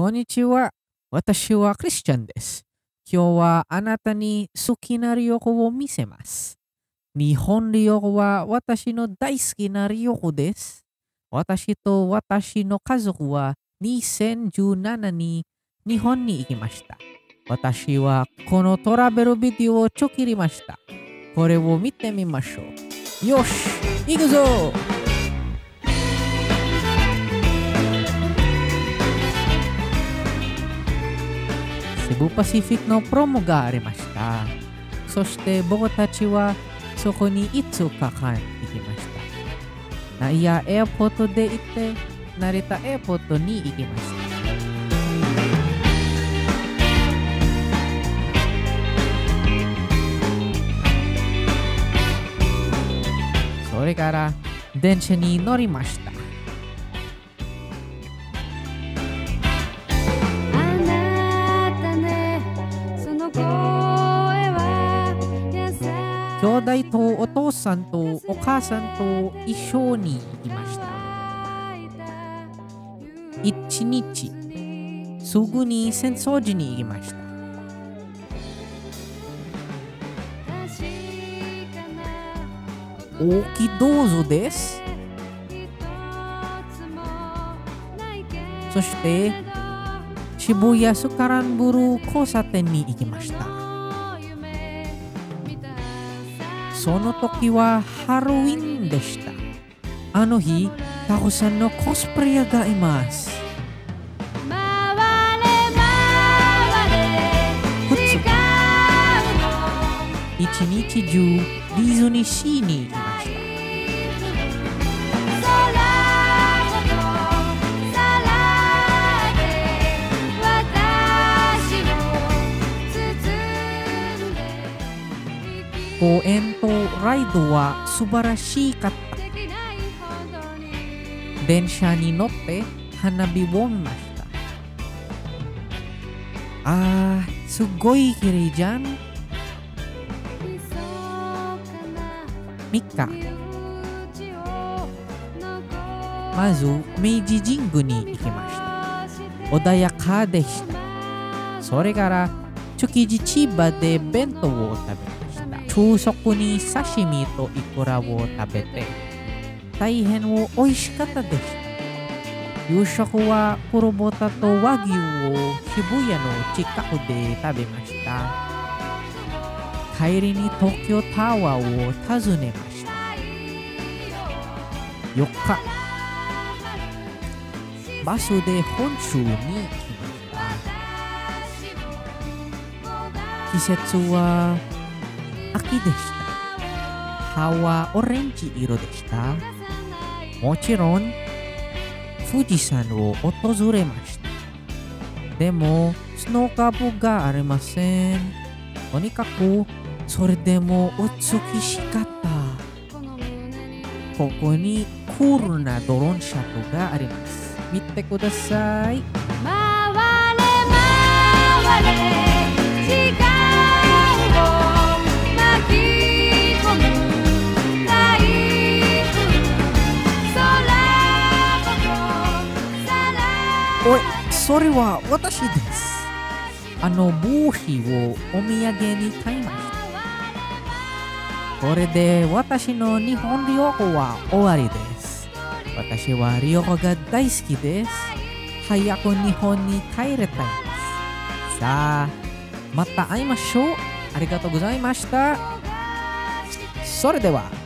こんにちは。私はクリスチャンです。今日はあなたに好きな旅行を見せます。日本旅行は私の大好きな旅行です。私と私の家族は2017に日本に行きました。私はこのトラベルビデオをちょ切りました。これを見てみましょう。よし、行くぞセブパシフィックのプロモがありました。そして僕たちはそこに5日間行きました。ナイアエアポートで行って、成田エアポートに行きました。それから電車に乗りました。兄弟とお父さんとお母さんと一緒に行きました。一日、すぐに戦争時に行きました。大きいどうぞです。そして、渋谷スカランブル交差点に行きました。その時はハロウィンでした。あの日、たくさんのコスプレイヤーがいます。回れ回れ2日、違うの一日中ディズニーシーに行きまし公園とライドは素晴らしかった。電車に乗って花火を見ました。あー、すごい綺麗じゃん。3日、まず明治神宮に行きました。穏やかでした。それから築地千葉で弁当を食べました。昼食に刺身とイクラを食べて大変美味しかったでした。夕食は黒豚と和牛を渋谷の近くで食べました。帰りに東京タワーを訪ねました。4日、バスで本州に行きました。季節は秋でした。葉はオレンジ色でした。もちろん富士山を訪れました。でもスノーカーブがありません。とにかくそれでも美しかった。ここにクールなドローンシャトがあります。見てください。回れ回れおい、それは私です。あの帽子をお土産に買いました。これで私の日本旅行は終わりです。私は旅行が大好きです。早く日本に帰りたいです。さあ、また会いましょう。ありがとうございました。それでは。